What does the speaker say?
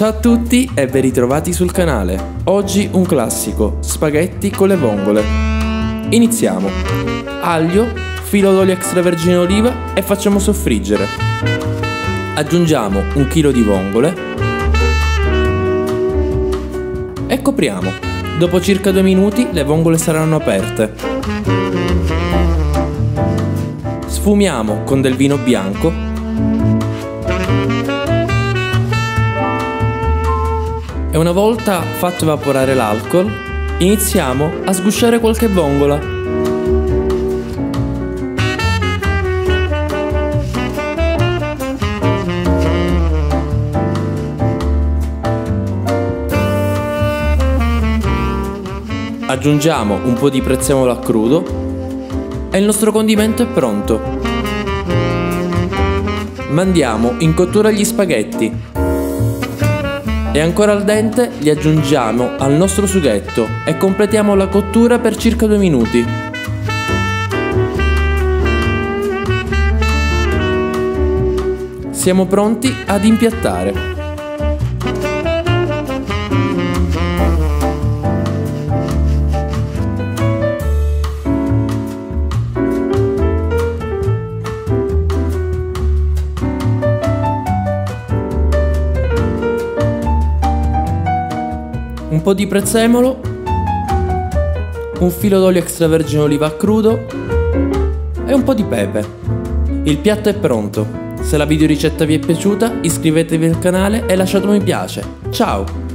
Ciao a tutti e ben ritrovati sul canale. Oggi un classico, spaghetti con le vongole. Iniziamo. Aglio, filo d'olio extravergine oliva e facciamo soffriggere. Aggiungiamo un chilo di vongole e copriamo. Dopo circa due minuti le vongole saranno aperte. Sfumiamo con del vino bianco e una volta fatto evaporare l'alcol, iniziamo a sgusciare qualche vongola. Aggiungiamo un po' di prezzemolo a crudo e il nostro condimento è pronto. Mandiamo in cottura gli spaghetti e ancora al dente li aggiungiamo al nostro sughetto e completiamo la cottura per circa due minuti. Siamo pronti ad impiattare. Un po' di prezzemolo, un filo d'olio extravergine oliva crudo e un po' di pepe. Il piatto è pronto. Se la videoricetta vi è piaciuta iscrivetevi al canale e lasciate un mi piace. Ciao!